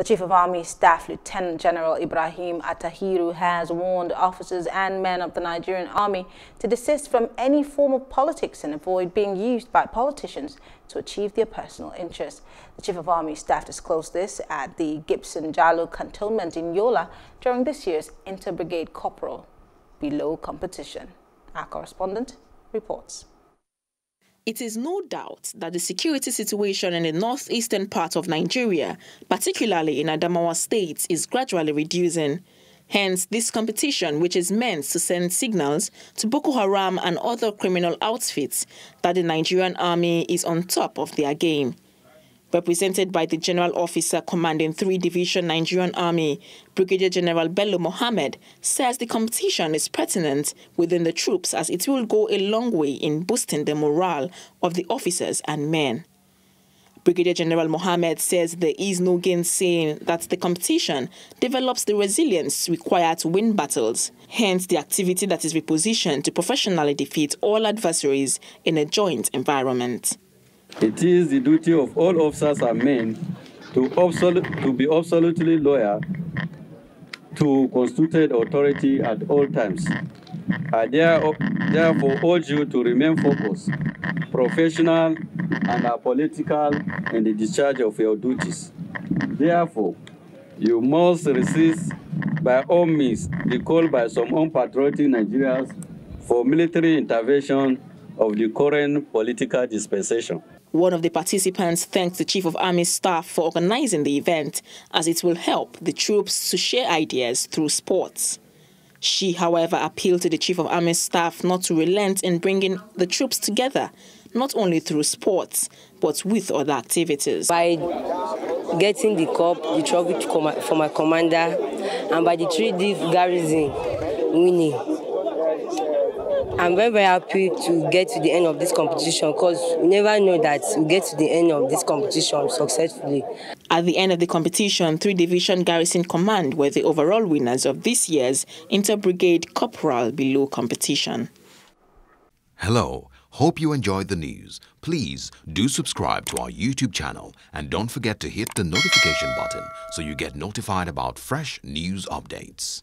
The Chief of Army Staff Lieutenant General Ibrahim Attahiru has warned officers and men of the Nigerian Army to desist from any form of politics and avoid being used by politicians to achieve their personal interests. The Chief of Army Staff disclosed this at the Gibson Jalo Cantonment in Yola during this year's Inter-Brigade Corporal below competition. Our correspondent reports. It is no doubt that the security situation in the northeastern part of Nigeria, particularly in Adamawa State, is gradually reducing. Hence, this competition, which is meant to send signals to Boko Haram and other criminal outfits that the Nigerian army is on top of their game represented by the General Officer commanding 3 Division Nigerian Army, Brigadier General Bello Mohammed, says the competition is pertinent within the troops as it will go a long way in boosting the morale of the officers and men. Brigadier General Mohammed says there is no gainsaying that the competition develops the resilience required to win battles, hence the activity that is repositioned to professionally defeat all adversaries in a joint environment. It is the duty of all officers and men to, to be absolutely loyal to constituted authority at all times. I therefore urge you to remain focused, professional, and apolitical in the discharge of your duties. Therefore, you must resist by all means the call by some unpatriotic Nigerians for military intervention of the current political dispensation. One of the participants thanked the Chief of Army Staff for organizing the event as it will help the troops to share ideas through sports. She, however, appealed to the Chief of Army Staff not to relent in bringing the troops together, not only through sports, but with other activities. By getting the cup, the trophy for my commander, and by the three d garrison winning, I'm very, very happy to get to the end of this competition because we never know that we get to the end of this competition successfully. At the end of the competition, three Division Garrison Command were the overall winners of this year's Inter-Brigade Corporal Below competition. Hello. Hope you enjoyed the news. Please do subscribe to our YouTube channel and don't forget to hit the notification button so you get notified about fresh news updates.